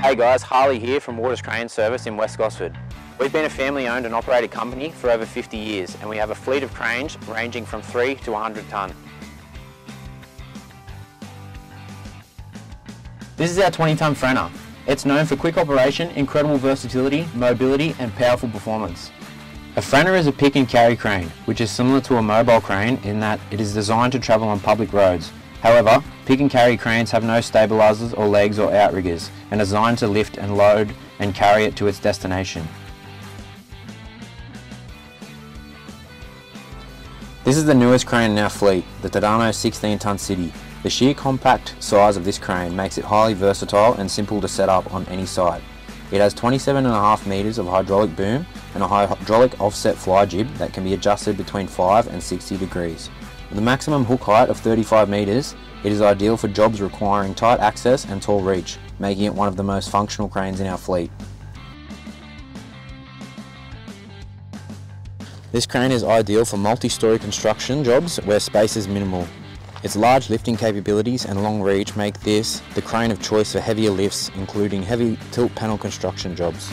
Hey guys, Harley here from Waters Crane Service in West Gosford. We've been a family owned and operated company for over 50 years and we have a fleet of cranes ranging from 3 to 100 tonne. This is our 20 tonne Franna. It's known for quick operation, incredible versatility, mobility and powerful performance. A Franna is a pick and carry crane, which is similar to a mobile crane in that it is designed to travel on public roads. However, pick and carry cranes have no stabilisers or legs or outriggers and are designed to lift and load and carry it to its destination. This is the newest crane in our fleet, the Tadano 16 tonne City. The sheer compact size of this crane makes it highly versatile and simple to set up on any site. It has 27.5 metres of hydraulic boom and a hydraulic offset fly jib that can be adjusted between 5 and 60 degrees. With a maximum hook height of 35 metres, it is ideal for jobs requiring tight access and tall reach, making it one of the most functional cranes in our fleet. This crane is ideal for multi-storey construction jobs where space is minimal. Its large lifting capabilities and long reach make this the crane of choice for heavier lifts including heavy tilt panel construction jobs.